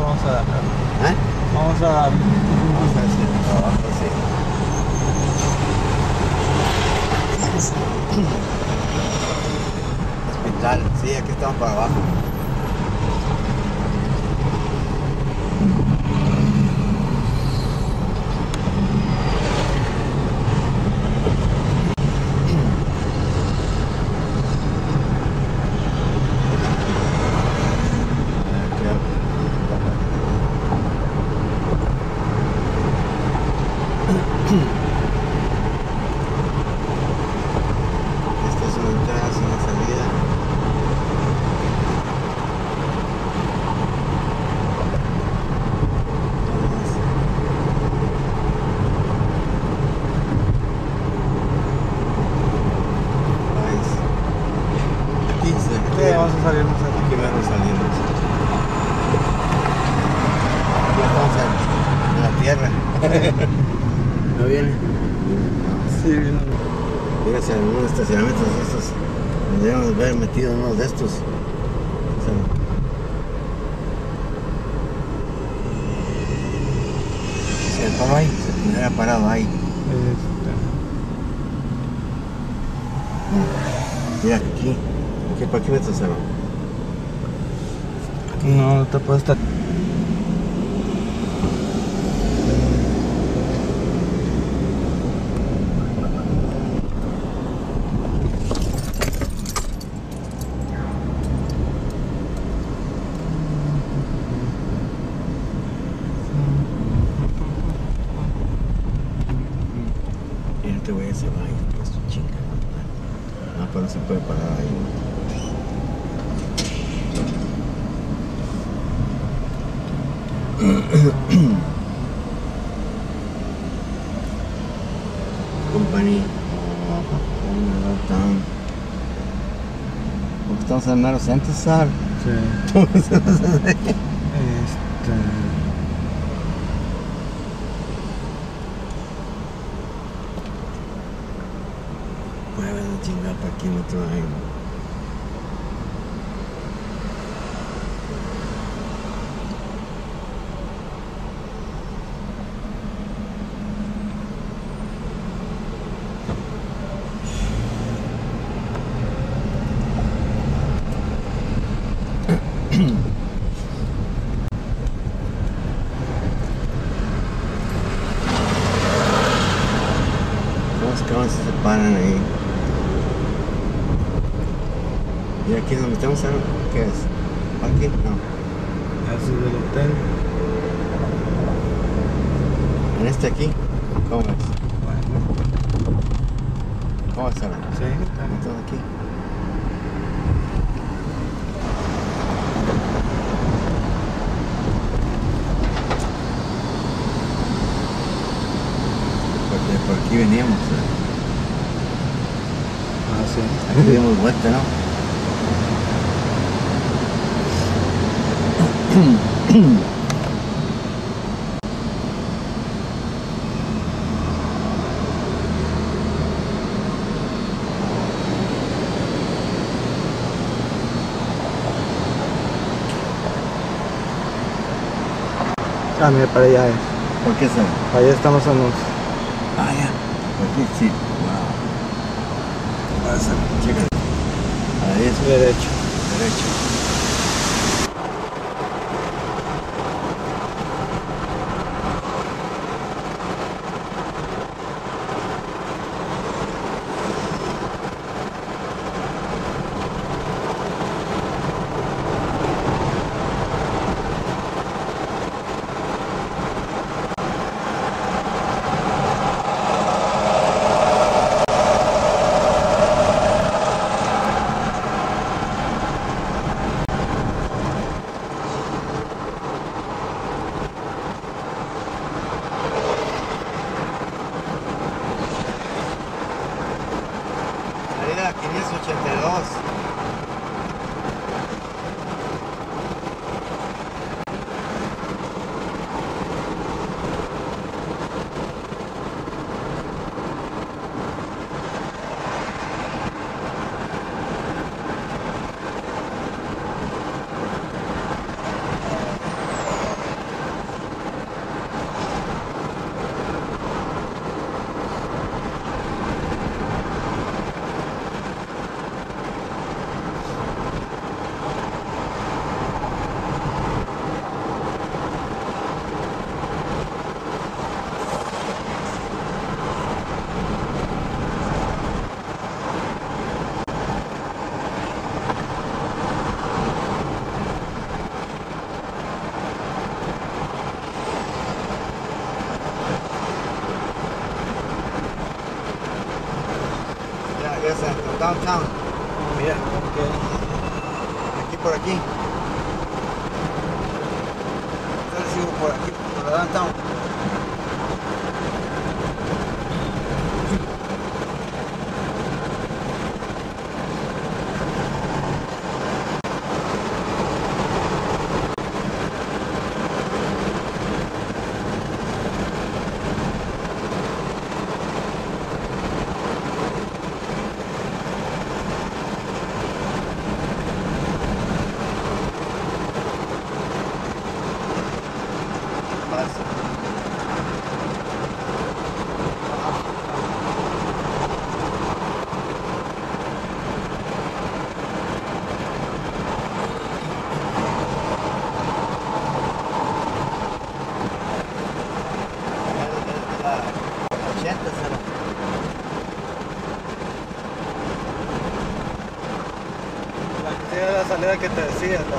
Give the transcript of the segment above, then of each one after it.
vamos a dar. ¿Eh? Vamos a dar. Vamos a decir, abajo sí. Hospital, sí, aquí estamos para abajo. Esta es una entrada, es una salida. Aquí se Sí, vamos a salir nosotros. Aquí vamos saliendo. Ya estamos en, en la tierra. ¿No viene? Sí, bien. Fíjense, en unos estacionamientos de estos. Deberíamos haber metido uno de estos. O sea, si el palo ahí, se hubiera parado ahí. Este, Mira, aquí. ¿Qué, ¿Para qué metros se va? No te puedo estar. Y este güey se va y pues chinga. No, pero no se puede parar ahí. Company. Town. Porque estamos en mero. Sí. Este. Chingada aquí, no te a ir. Los cabrones se paran ahí. Y aquí donde estamos ahora, ¿qué es? ¿Aquí? No. Así del hotel. ¿En este aquí? ¿Cómo es? Bueno, ¿Cómo es ahora? sí, está bien. Todo aquí. Porque por aquí veníamos. ¿eh? Ah, sí. Vuelta, ¿no? Ah, mira, para allá es. ¿Por qué? Para allá. Ah, ya. Por sí. Wow. Pasa. Ahí es Derecho. downtown. moneda que te decía.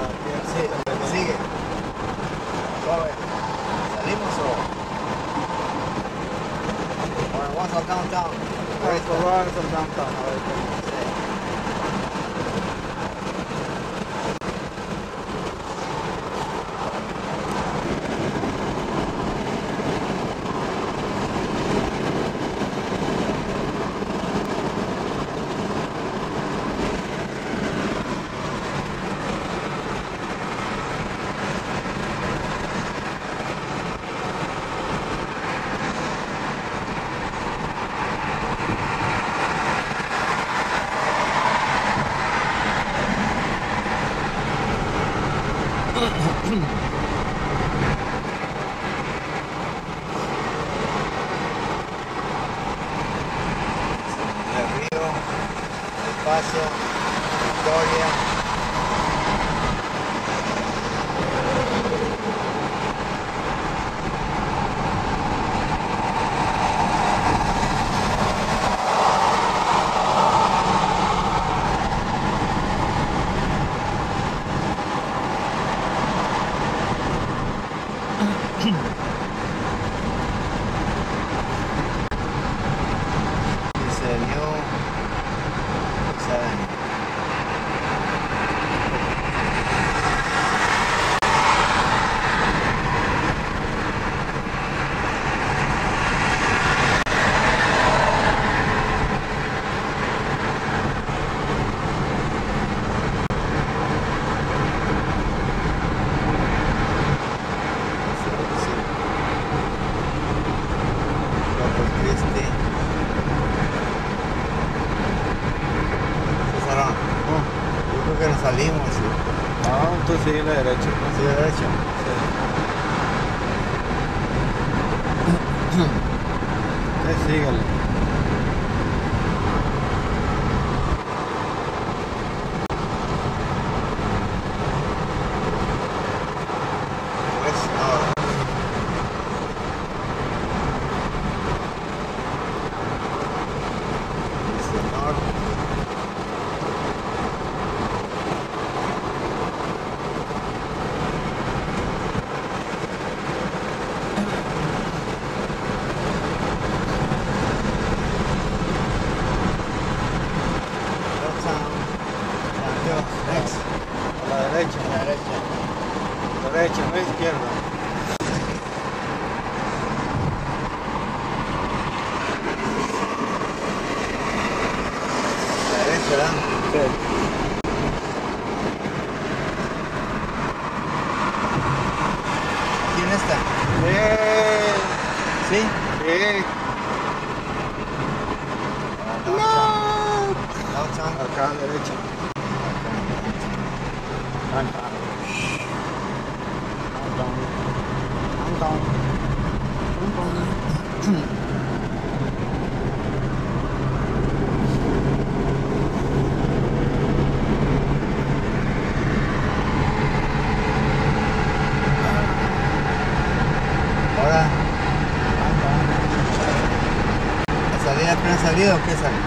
la primera salida o qué sale?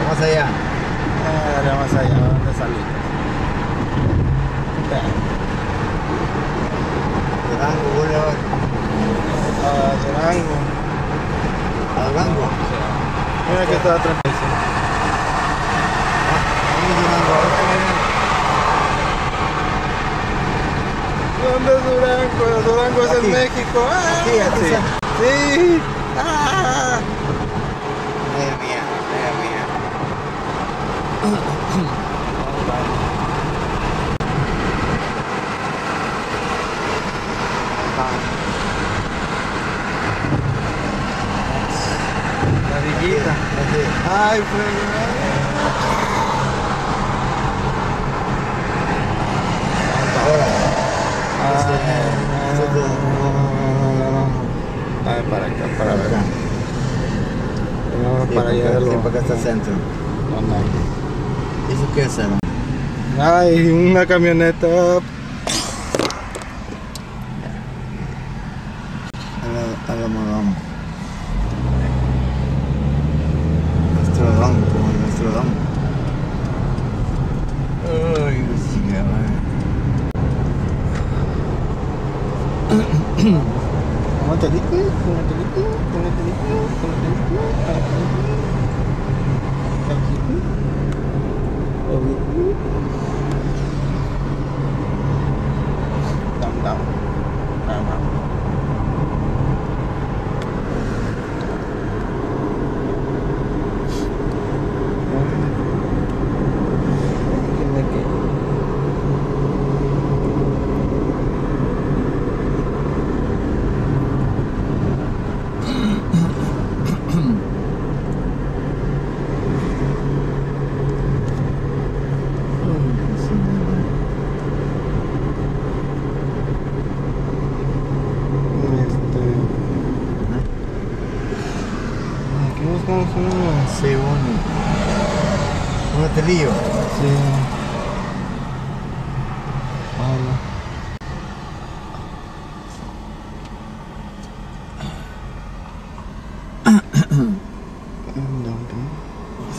Vamos allá. Ahora vamos allá, ¿dónde salimos? Durango, Boulevard. A Durango. A Durango. Mira que está atrás. ¿Dónde es Durango? Durango es en México. Ah, sí, aquí. Sí. sí. Ah. Ay, este de- Ay, para acá, para acá. acá. Sí, para allá de sí, lo- porque está el centro. Anda. ¿Eso qué es? Ay, una camioneta. A la, a la morón. Nuestro don, como nuestro don. Ay, chingada. ¿Cómo te dije? ¿Cómo te dije? ¿Cómo te dije? ¿Cómo te dije? Down, down. Down, down. Este. Aquí buscamos uno. Sí, un. Un hotelillo. Sí. Hola.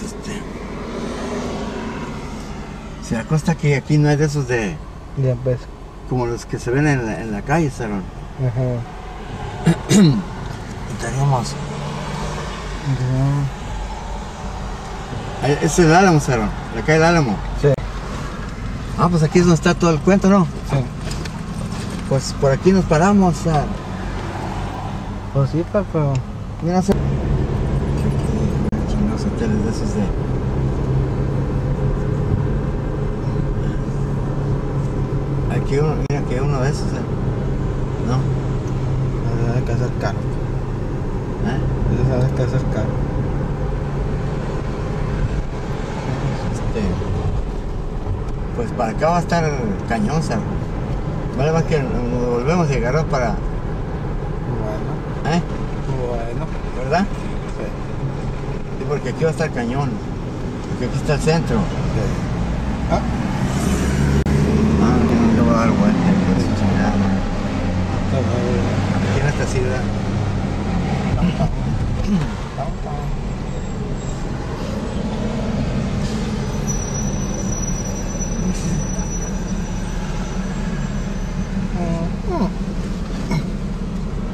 Este. Cuenta que aquí no hay de esos de. Ya pues. como los que se ven en la, en la calle, Sarón. Ajá. Tenemos. Eh, es el Álamo, Sarón. La calle del Álamo. Sí. Ah, pues aquí es donde está todo el cuento, ¿no? Sí. Pues por aquí nos paramos. Pues sí, pa, pero. Mira, no sé. Chingados hoteles de esos de. Aquí uno, mira que uno de esos, ¿eh? ¿no? Hay que hacer caro. ¿Eh? Hay que hacer caro. Este, pues para acá va a estar cañón, Sar. Vale más que nos volvemos y agarrar para. Bueno. ¿Eh? Bueno. ¿Verdad? Sí. Sí, porque aquí va a estar cañón. Porque aquí está el centro. Ah, no te voy a dar vuelta, hijo de su chingada. Aquí en esta ciudad.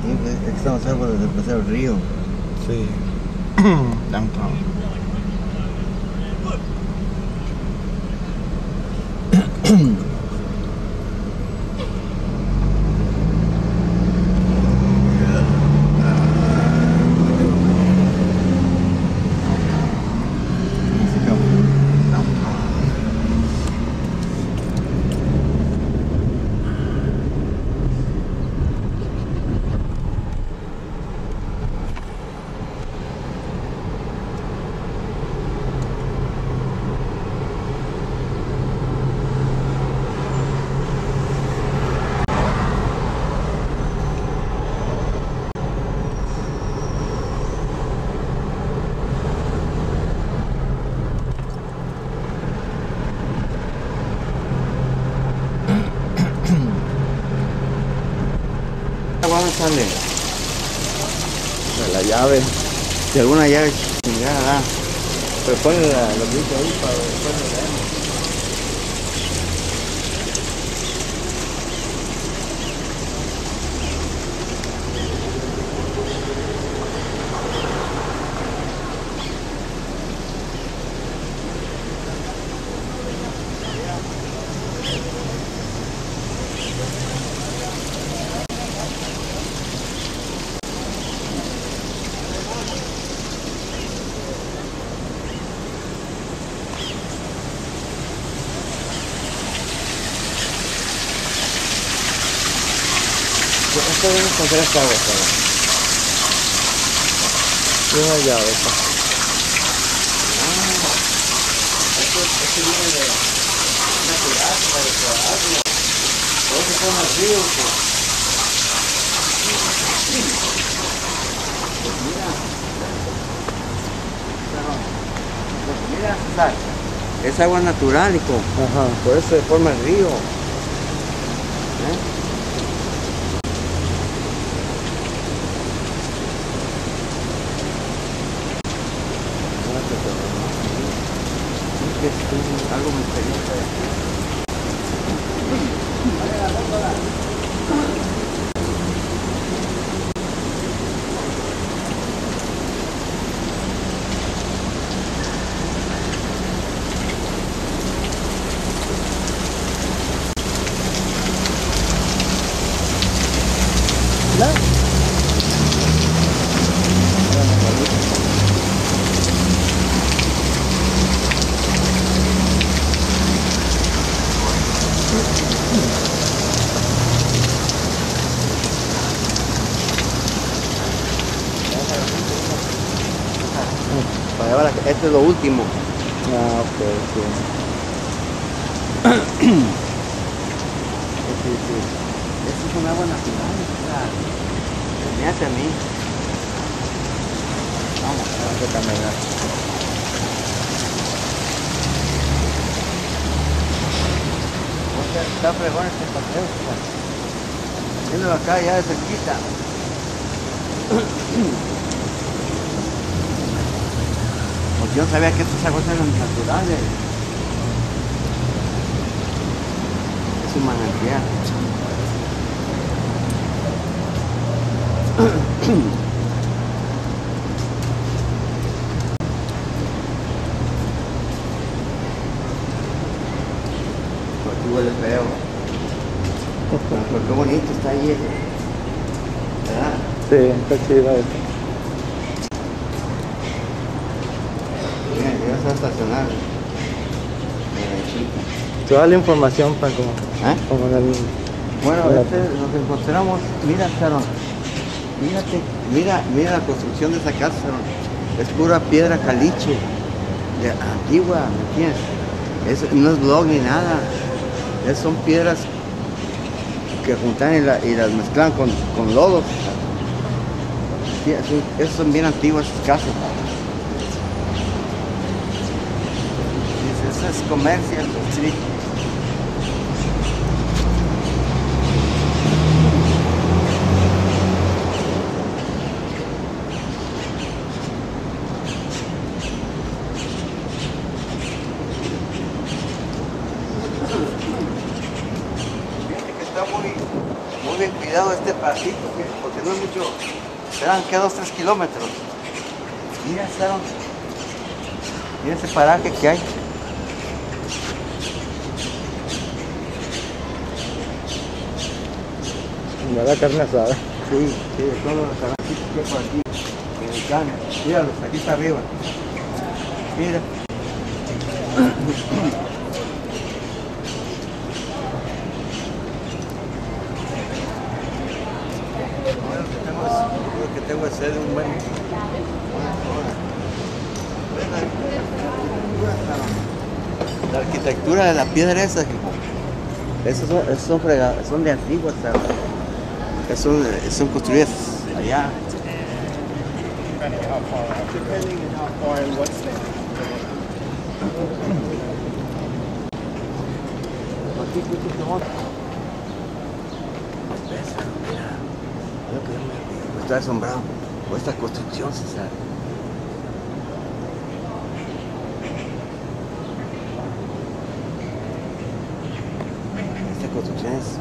Sí, pues, aquí estamos árboles de paseo el río. Sí. Downtown. ¿Cuándo sale? De la llave. Si alguna llave chingada da. Pero pone la, dice ahí para después lo leemos. Una llave. pa. Esto, viene de natural, para. Todo se pues. Mira. Mira, Es agua natural. Por eso se forma el río. Huele feo. Pero qué bonito está ahí. ese. ¿Verdad? Sí, está chido esto. Mira, va a estacionar. Toda la información para como, ¿Eh? como el... Bueno, Hola. este lo que encontramos, mira, Sharon, mírate, mira, mira la construcción de esa casa, Sharon. Es pura piedra caliche, de antigua, ¿me entiendes? Es- no es blog ni nada, es- son piedras que juntan y, la- y las mezclan con, con lodo. Esas son bien antiguas esas casas. Es comercial, sí. Fíjate que está muy, muy bien cuidado este pasito, fíjate, porque no es mucho, serán que dos, tres kilómetros. Mira, Sharon, mira ese paraje que hay. Ya la carne asada. Sí, sí, todos los caranchitos que hay por aquí, mexicanos. Míralos, aquí está arriba. Mira. Bueno, lo que tengo es, lo que tengo es sed de un buen. La arquitectura de la piedra esa, hijo. Esos son, esos son, son de antiguas, Son, son construidas allá. Estoy asombrado por esta construcción, César. Esta construcción es.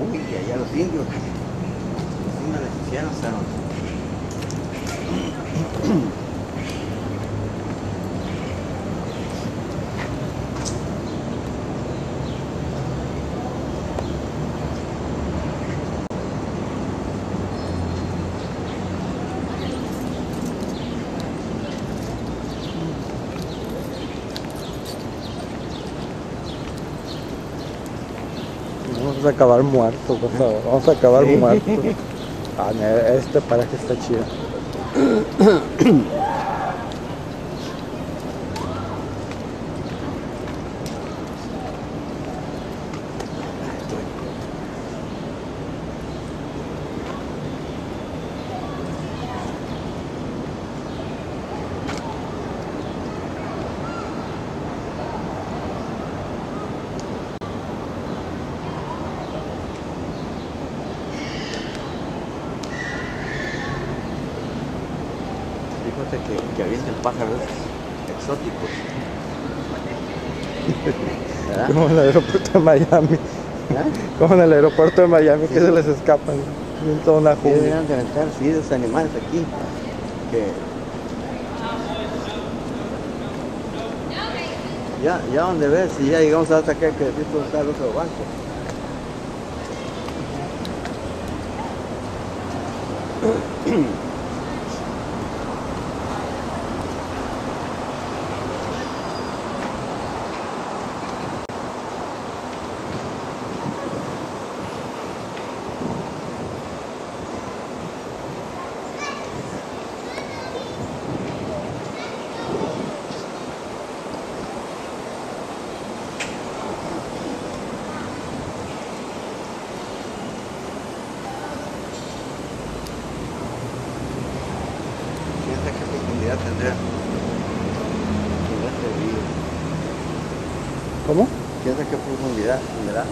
Uy, allá los indios. Los indios les hicieron, César. Vamos a acabar muertos, por favor. Vamos a acabar muertos. Ah, este paraje está chido. Fíjate que, que avienta el pájaro exótico. ¿Verdad? Como en el aeropuerto de Miami. Como en el aeropuerto de Miami que se les escapan. En toda una Sí, jungla. deberían de aventar sí, esos animales aquí. Que ya, ya donde ves, y ya llegamos hasta acá que esto está el otro banco. ¿Quién sabe qué profundidad tendrá? En este río. ¿Cómo? ¿Quién sabe qué profundidad tendrá?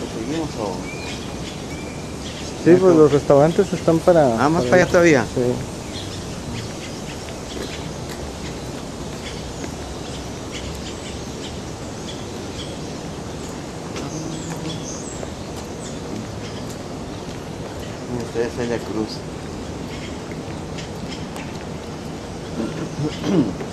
¿Lo seguimos o...? Sí, pues los restaurantes están para. Ah, más para allá todavía. Sí. Esta es Celia Cruz.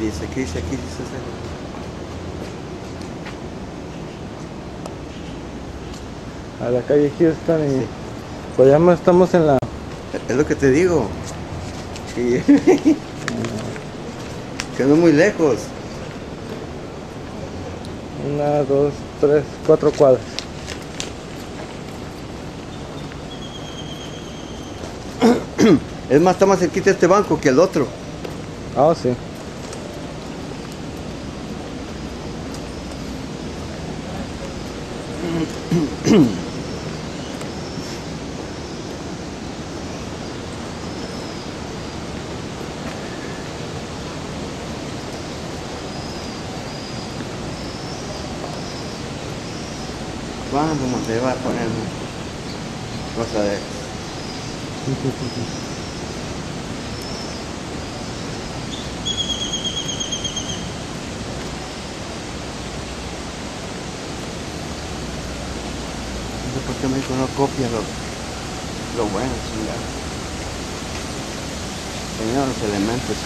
Dice, ¿qué dice aquí? Dice Celia. A la calle Houston y. Sí. Pues ya no estamos en la. Es lo que te digo. Sí. que no muy lejos. Una, dos, tres, cuatro cuadras. Es más, está más cerquita este banco que el otro. Ah, sí. Vamos, se va a poner cosa de... No sé por qué México no copia lo, lo bueno, chingada. Tenía los elementos.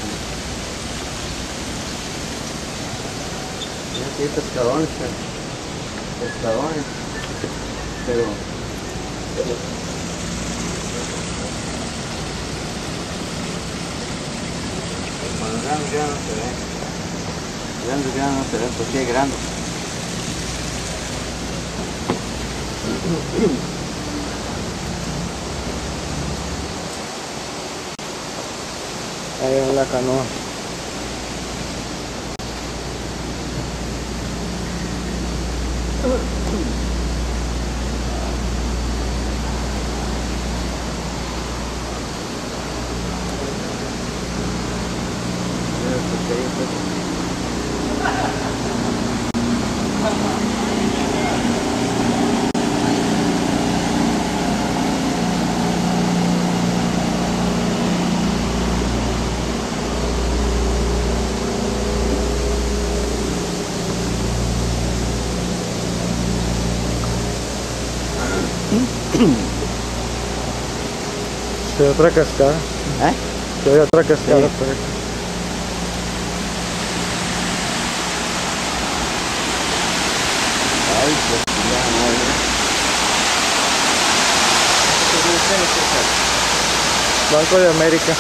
Mira, aquí hay pescadores, pescadores pero... Cuando grandes ya no se ven. Grandes ya no se ven porque es grande. Ahí va la canoa. Uh. otra cascada. ¿Eh? Se ve otra cascada Sí. por acá. Ay, pues ya no. Banco de América. Es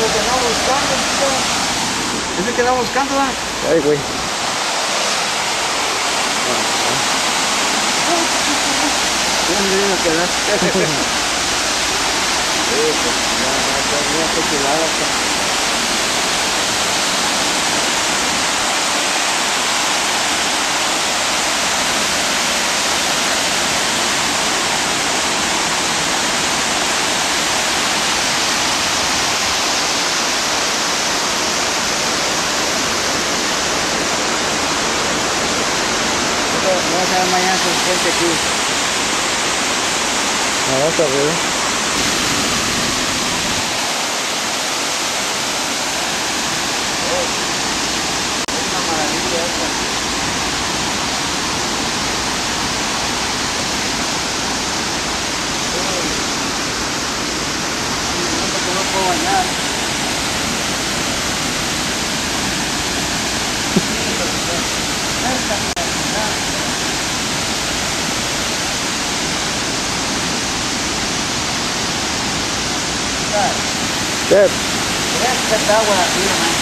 lo que andamos buscando, chico. Es el que andamos buscando, ¿verdad? Ay, güey. Bien, bien, lo que da. Sí, pues, ya, ya, ya, ya, qué chulada, pues. Vamos a ver mañana con gente aquí. Vamos a ver. Es una maravilla esta. Sí, no, porque no puedo bañar. ¿Qué? Fresca esta agua aquí, hermano.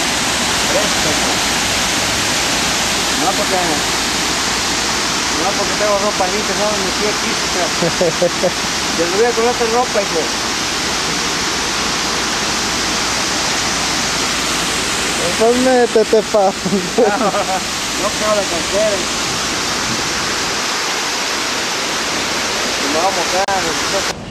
Fresca. No porque, no porque tengo ropa limpia, no, me metí aquí. Yo le voy a con otra ropa, hijo. Pues métete, pa. No creo la cancelen. Y me va a mojar.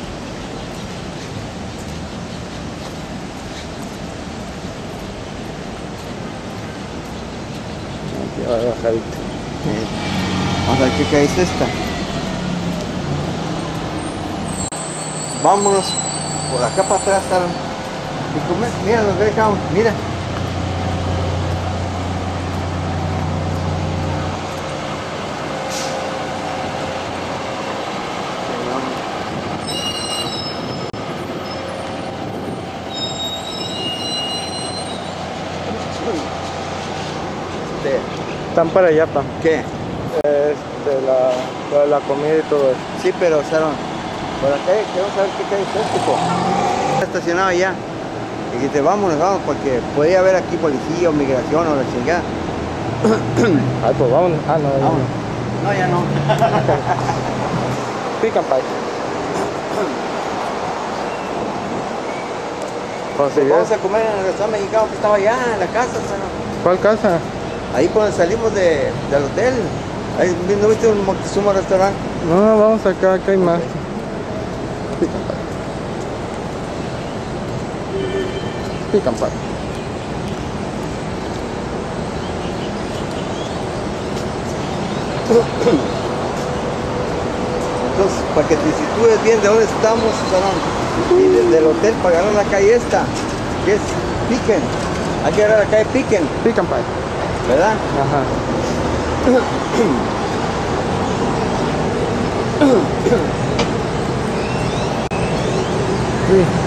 Va bajadito. Vamos a ver qué es esta. Vámonos por acá para atrás, mira, los dejamos, mira. Este, Están para allá, pa. ¿Qué? Este, la, la comida y todo eso. Sí, pero Sharon, por acá queremos saber qué cae usted, tipo. Está estacionado allá. Y dijiste, vámonos, vamos, porque podía haber aquí policía o migración o la chingada. Ay, pues vámonos. Ah, no, ya Vámonos. No, ya no. Pican pie. Consiguió. Vamos a comer en el restaurante mexicano que estaba allá en la casa, Sharon. ¿Cuál casa? Ahí cuando salimos de, del hotel. Ahí, ¿No viste un Moctezuma restaurante? No, vamos acá, acá hay más. Pican pie. Entonces, para que te sitúes bien de dónde estamos. Y desde el hotel para agarrar la calle esta, que es Piquen. Hay que agarrar la calle Piquen, Pican pie. ¿Verdad? Ajá.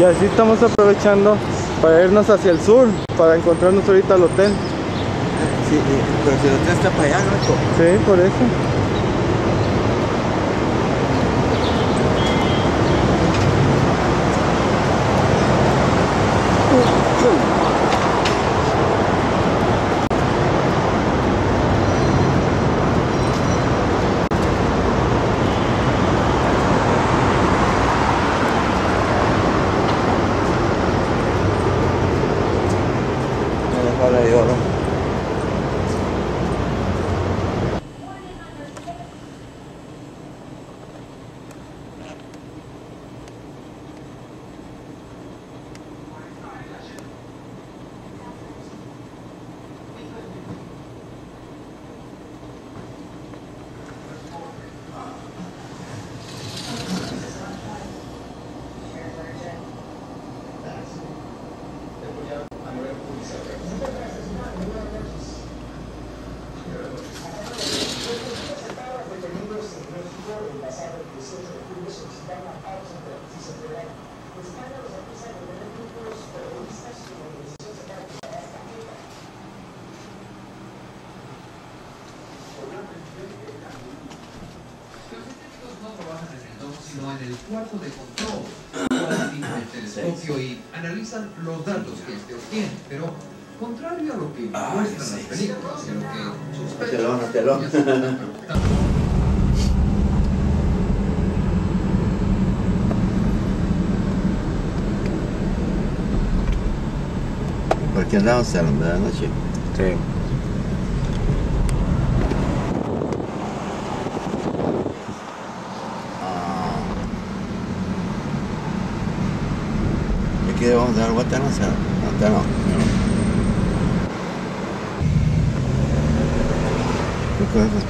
Y así estamos aprovechando para irnos hacia el sur, para encontrarnos ahorita al hotel. Sí, pero si el hotel está para allá, ¿no? Sí, por eso. Me dejó la de oro. Los científicos no trabajan en el domo, sino en el cuarto de control. El telescopio y analizan los datos que este obtiene. Pero, contrario a lo que muestran las películas y a lo que sospechan, Telón, telón. Porque andamos a la noche. Sí. Ah. ¿Y aquí vamos a dar vuelta? No sé. No, no. ¿Qué cosas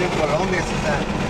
Vive en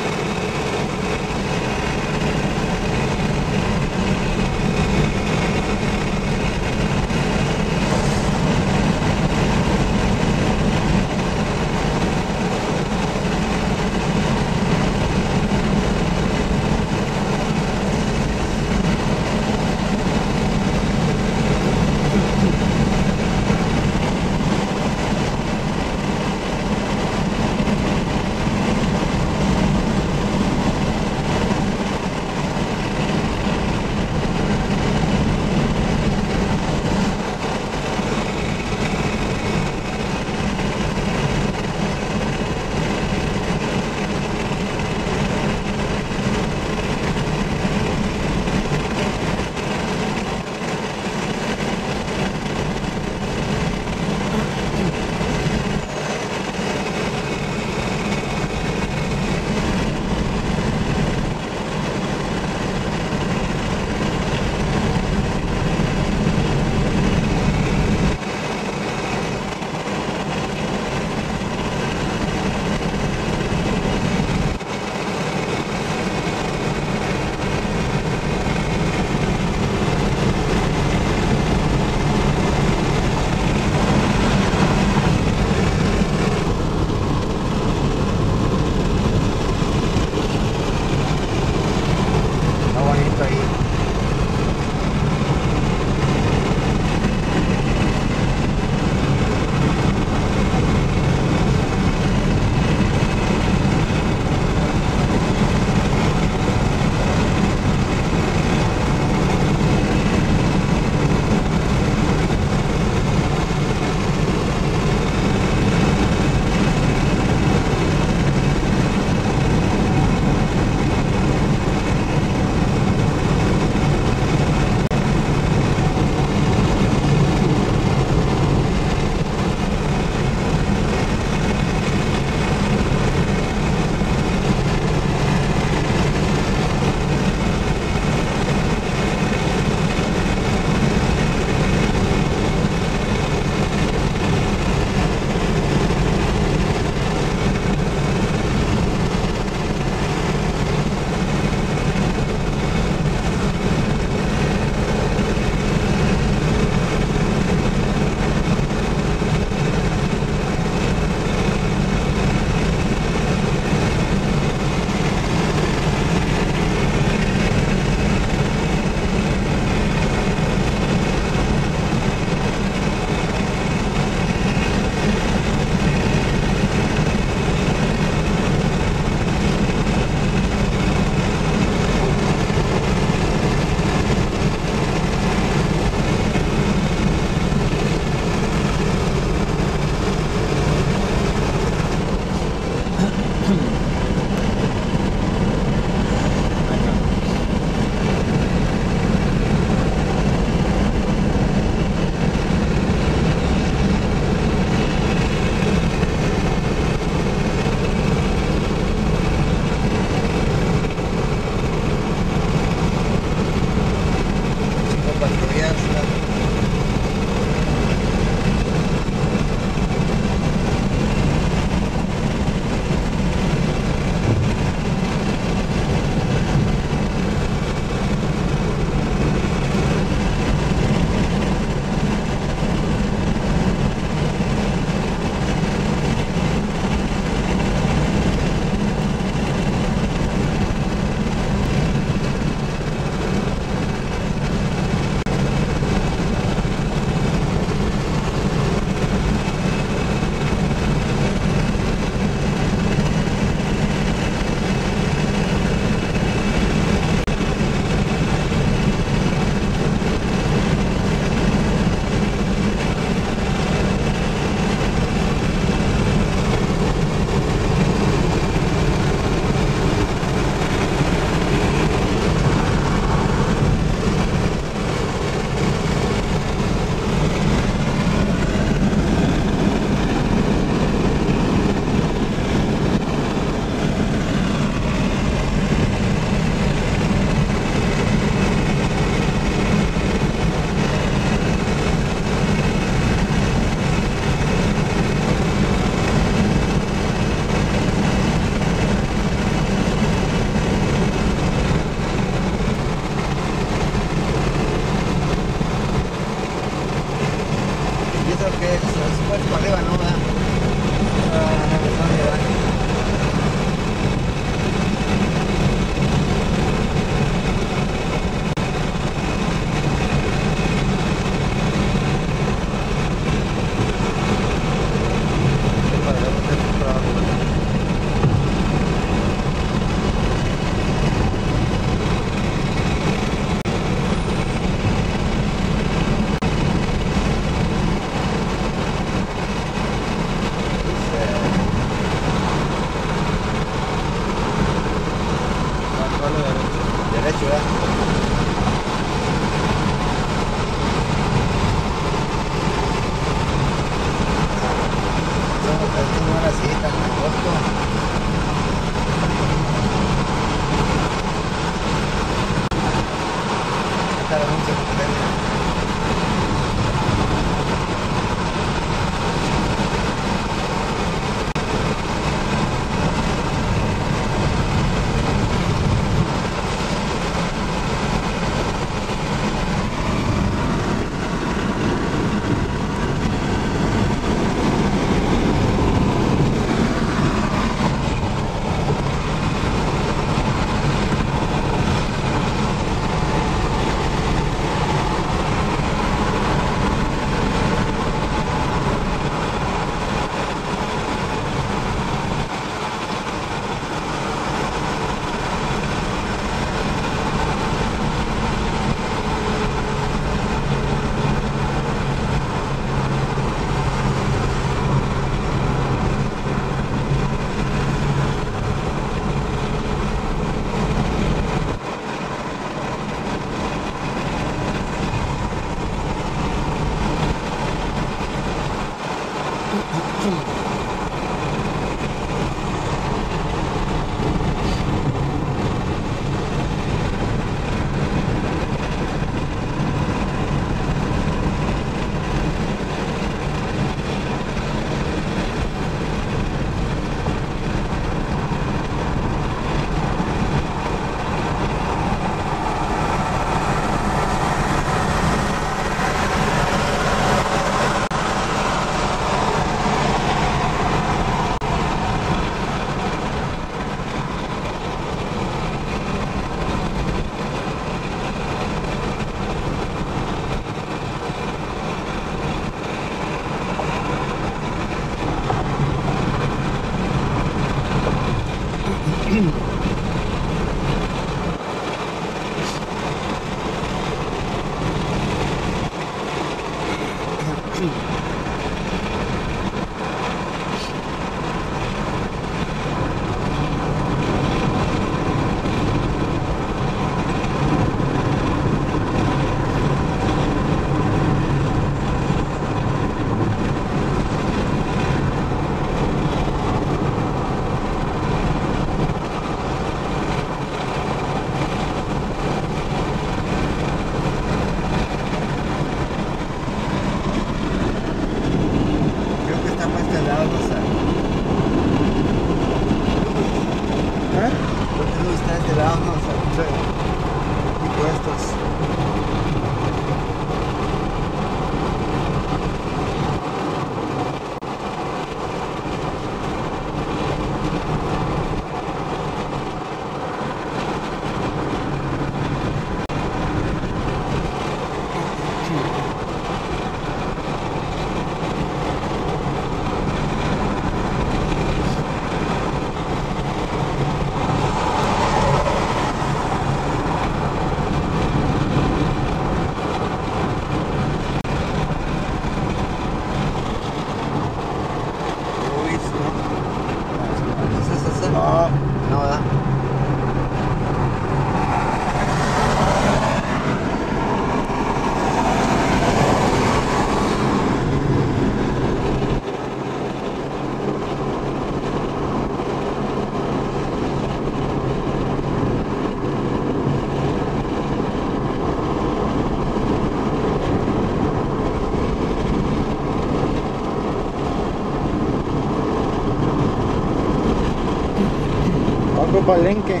palenque.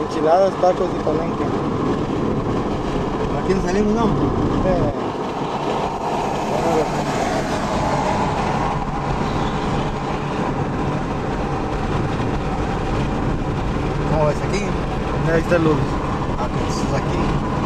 Enchiladas, tacos y palenque. ¿Aquí no salimos, no? Eh, ¿Cómo ves aquí? Ahí está el luz. Aquí.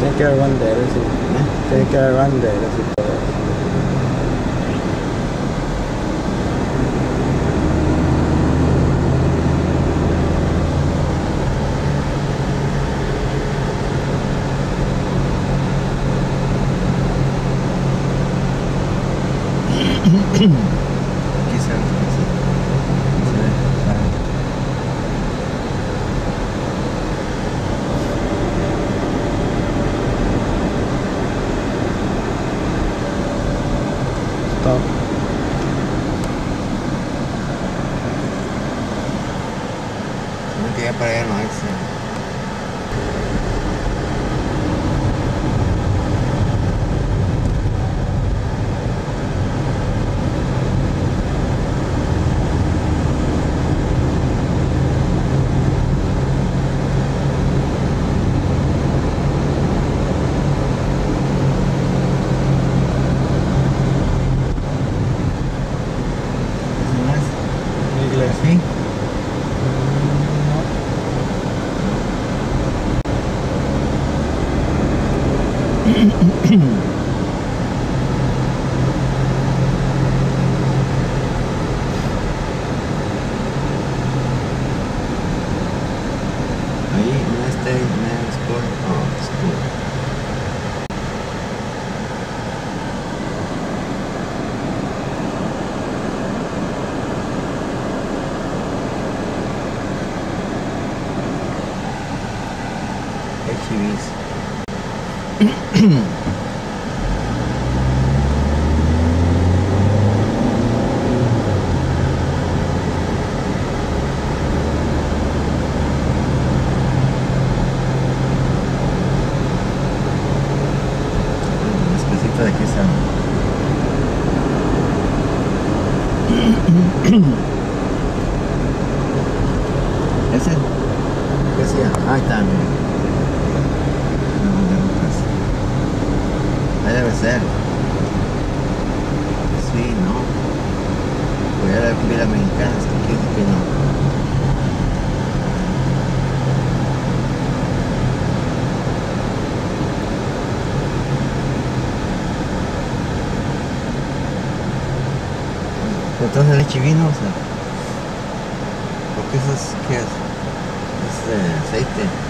Take care one day. Take care one day. Vino, o sea. Porque eso es, ¿qué es? Es eh, aceite.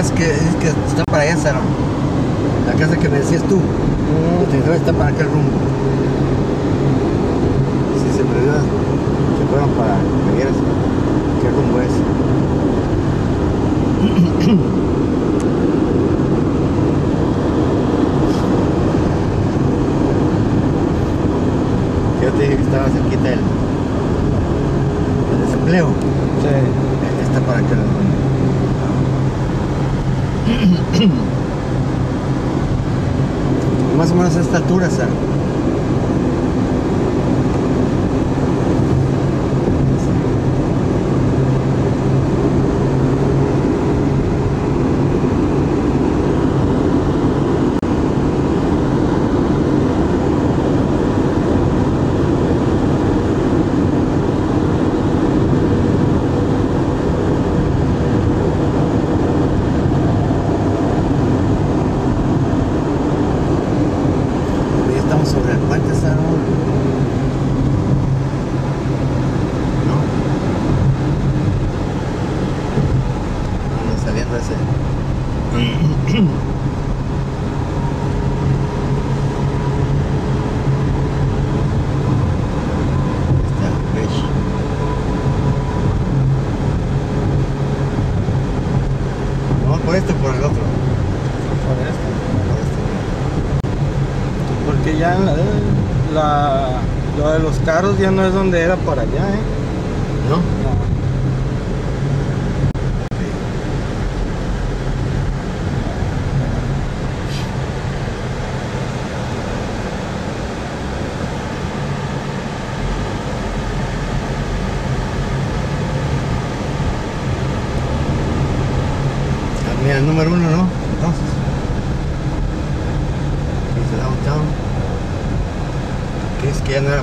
Casa que, es que está para allá, Sara. La casa que me decías tú. Televisora está para aquel rumbo. Si se me olvidó, se fueron para que vieras qué rumbo es. altura, ¿sabes? No es donde era por allá, ¿eh? ¿No? No. Ah, Mira, el número uno, ¿no? Entonces. Dice downtown. Que es que ya no era